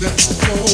Let's go.